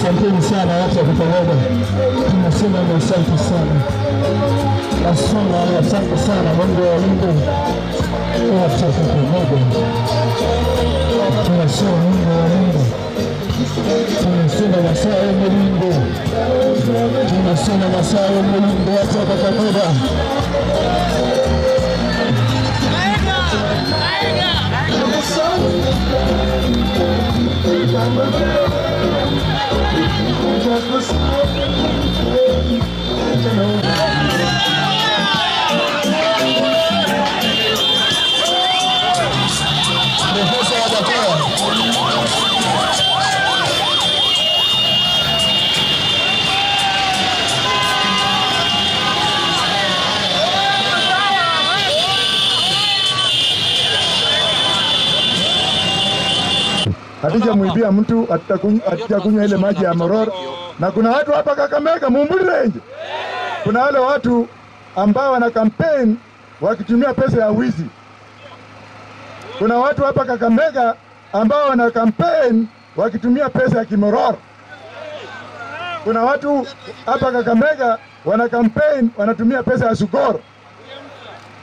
Asanteni sana watu wa Kakamega, tunasema ni asante sana, nasema asante sana. Mungu wa Mungu. Watu wa Kakamega, tunasema Mungu wa Mungu, tunasema masaa ya Mungu, tunasema masaa ya Mungu, watu wa Kakamega. Profesa hatujamwibia mtu, hatutakuny- hatujakunywa ile maji ya Mororo. Na kuna watu hapa Kakamega, Mumburi Range, kuna wale watu ambao wana campaign wakitumia pesa ya wizi. Kuna watu hapa Kakamega ambao wana campaign wakitumia pesa ya Kimororo. Kuna watu hapa Kakamega wana campaign wanatumia pesa ya sukoro.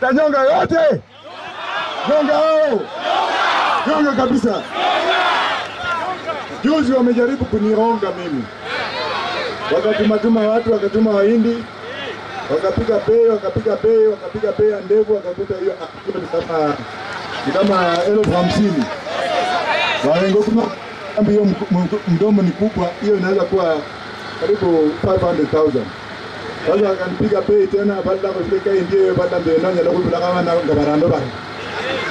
Tanyonga yote, nyonga hao, nyonga kabisa. Juzi wamejaribu kunihonga mimi, wakatumatuma watu, wakatuma Wahindi, wakapiga bei, wakapiga bei, wakapiga bei ya ndevu, wakakuta hiyo ah, kama kama elfu hamsini. Walengo kuma kambi hiyo mdomo ni kubwa, hiyo inaweza kuwa karibu 500,000 sasa akanipiga bei tena baada kufika kai ndio baada ndio nanya na kula kama na ngabarando bali.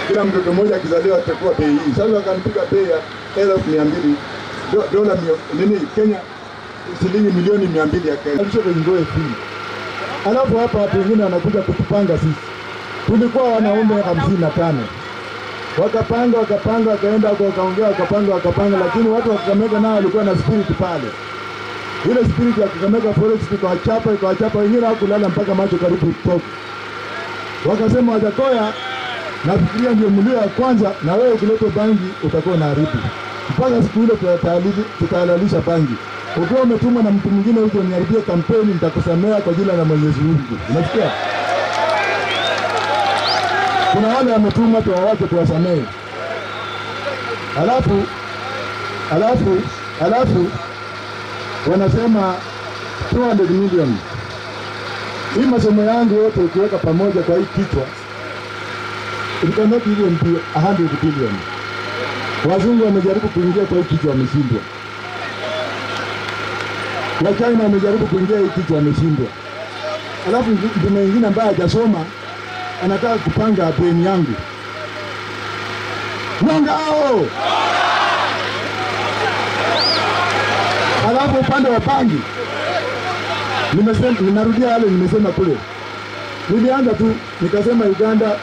kila mtoto mmoja akizaliwa atakuwa bei hii. Sasa akanipiga bei ya elfu mia mbili dola nini Kenya shilingi milioni mia mbili ya Kenya. ngoe free. Alafu hapa watu wengine wanakuja kutupanga sisi. Tulikuwa wanaume hamsini na tano wakapanga wakapanga wakaenda huko wakaongea wakapanga wakapanga, lakini watu wa Kakamega nao walikuwa na spirit pale. Ile spirit ya Kakamega Forex ikawachapa ikawachapa, wengine hawakulala mpaka macho karibu kutoka. Wakasema Wajackoya, nafikiria ndio mlio ya kwanza, na wewe ukileta bangi utakuwa unaharibu. Mpaka siku ile tutahalalisha bangi. Ukiwa umetumwa na mtu mwingine huko niharibie kampeni, nitakusamea kwa jina la Mwenyezi Mungu. Unasikia? Kuna wale wametumwa, tuwawache tuwasamee Alafu alafu alafu wanasema 200 million. Hii masomo yangu yote ukiweka pamoja kwa hii kichwa it cannot even be 100 billion. Wazungu wamejaribu kuingia kwa hii kitu wameshindwa. Wachina wamejaribu kuingia hii kitu wameshindwa. Alafu ndume mwingine ambaye hajasoma anataka kupanga peni yangu. Mwanga hao! Alafu upande wa bangi nimesema, ninarudia yale nimesema kule. Nilianza tu nikasema Uganda,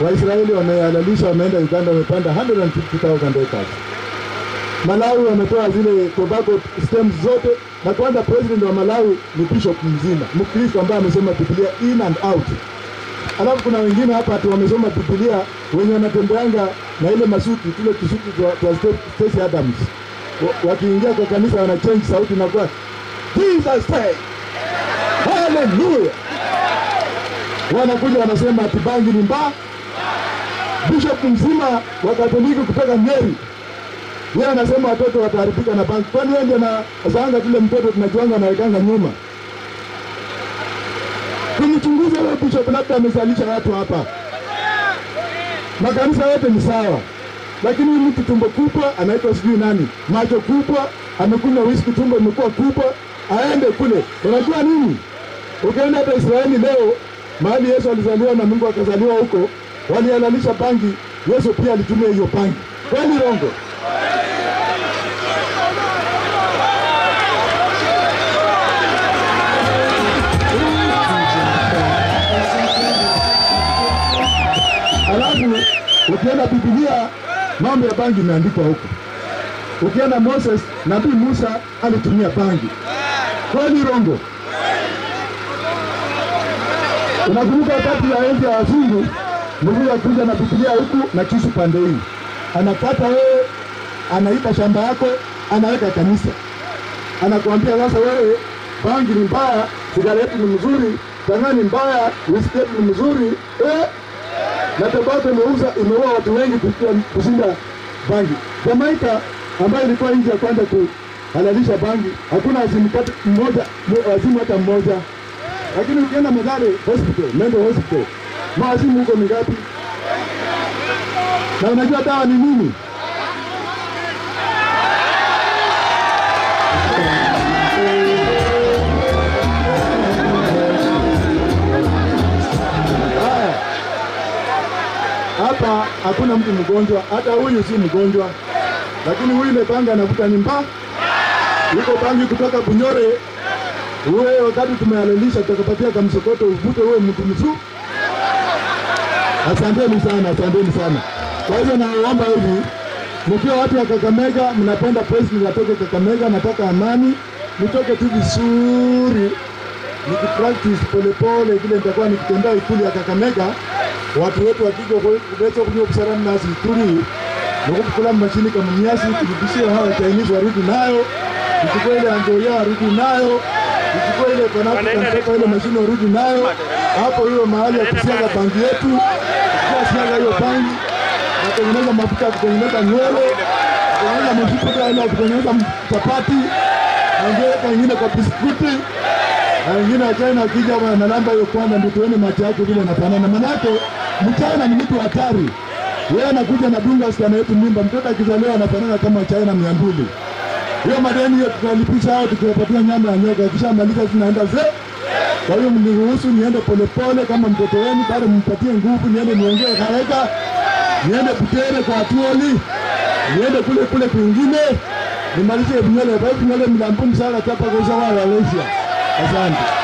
Waisraeli wamehalalisha, wameenda Uganda, wamepanda 150,000 acres. Malawi wametoa zile tobacco stems zote, na kwanza president wa Malawi ni bishop mzima Mkristo ambaye amesoma Biblia in and out. Alafu kuna wengine hapa ati wamesoma Biblia wenye wanatembeanga na ile masuti tule kisuti kwa, Stacey Adams, wakiingia kwa kanisa wana change sauti na kwa Jesus say Hallelujah, wanakuja wanasema ati bangi ni mbaya. Bishop mzima wa Katoliki kutoka Nyeri yeye anasema watoto wataharibika na bangi. Kwani wewe ndio na anasanga kile mtoto tunajuanga anawekanga nyuma? Tumchunguze wewe bishop, labda amezalisha watu hapa. Makanisa yote ni sawa, lakini huyu mtu tumbo kubwa anaitwa sijui nani, macho kubwa, amekunywa whisky, tumbo imekuwa kubwa, aende kule. Unajua nini? Ukienda hata Israeli leo, mahali Yesu alizaliwa na Mungu akazaliwa huko, walihalalisha bangi. Yesu pia alitumia hiyo bangi. Kweli rongo? Alafu ukienda Biblia mambo ya bangi imeandikwa huko. Ukienda Moses, nabii Musa alitumia bangi. Kweli rongo? Unakumbuka wakati ya enzi ya wazungu, Mungu akuja na Biblia huku na kisu pande hii, anapata wewe, anaipa shamba yako, anaweka kanisa. anakuambia sasa, wewe bangi ni mbaya, sigareti ni mzuri, tanga ni mbaya, whiskey ni mzuri eh? na tobako imeuza imeua watu wengi kushinda- bangi. Jamaika ambayo ilikuwa nchi ya kwanza kuhalalisha bangi, hakuna azimu mmoja azimu hata mmoja, lakini ukienda Mathare hospital, Mende hospital, mawazimu huko ni ngapi? Na unajua dawa ni nini? Hapa hakuna mtu mgonjwa, hata huyu si mgonjwa, lakini huyu ile bangi anavuta nimba, yuko bangi kutoka Bunyore. Wewe wakati tumehalalisha, tutakupatia kamsokoto uvute, uwe mtu mzuri. Asanteni sana, asanteni sana. Kwa hivyo naomba hivi, mkiwa watu wa Kakamega, mnapenda president atoke Kakamega, nataka amani, nitoke tu vizuri nikipractice polepole vile nitakuwa nikitembea ikulu ya Kakamega, watu wetu wakija kunywa kusarani nasi ikulu nokukula mashini kama miasi turudishie hawa Chinese warudi nayo, tuchukue ile angoya warudi nayo, tuchukue ile panapo ile mashine urudi nayo. Hapo hiyo mahali ya kusiaga bangi yetu, siaga hiyo bangi. Natengeneza mafuta ya kutengeneza nywele, kutengeneza mafuta ya kutengeneza chapati, naongeza ingine kwa biskuti. Na wengine wa China wakija wanalamba hiyo kwanza, ndio tuone macho yake vile anafanana. Manake mchana ni mtu hatari, yeye anakuja na dunga sana yetu mimba, mtoto akizaliwa anafanana kama China mia mbili. Hiyo madeni hiyo tunalipisha hao, tukiwapatia nyama ya nyoka, kishamaliza tunaenda ze. Kwa hiyo mniruhusu niende polepole kama mtoto wenu, bado mpatie nguvu, niende niongee Kareka, niende Butere kwa Atuoli, niende kule kule kwingine, nimalize Bunyole. Kwa hiyo Bunyole mlambuni sana tapa kwa wala Malaysia. Asante.